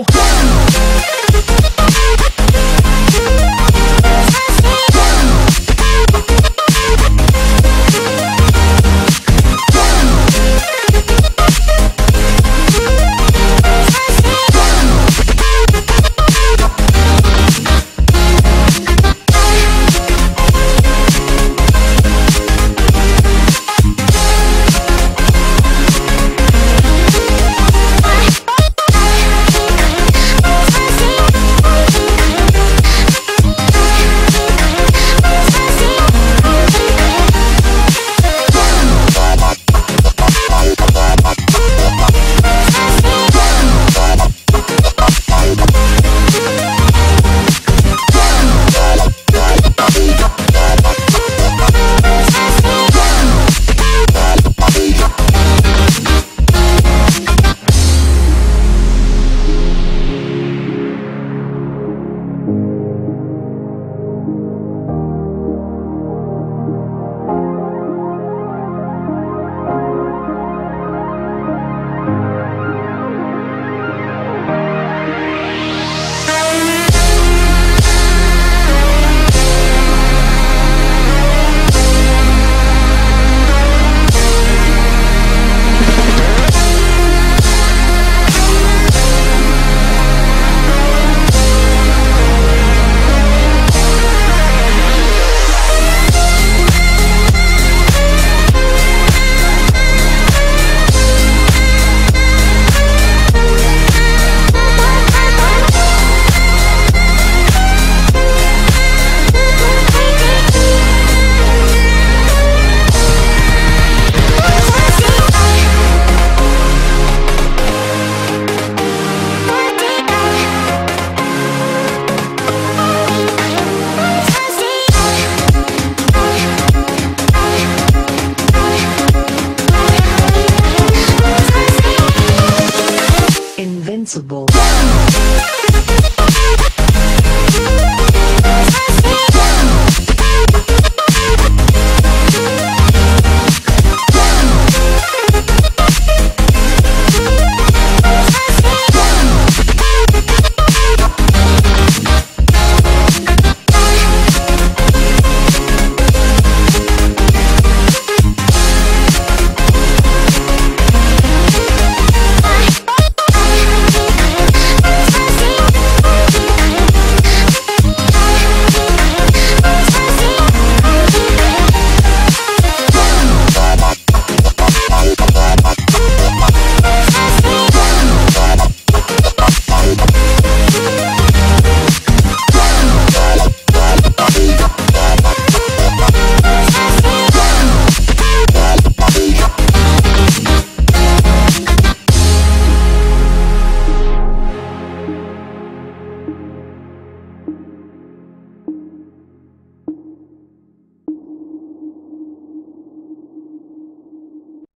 go. Responsible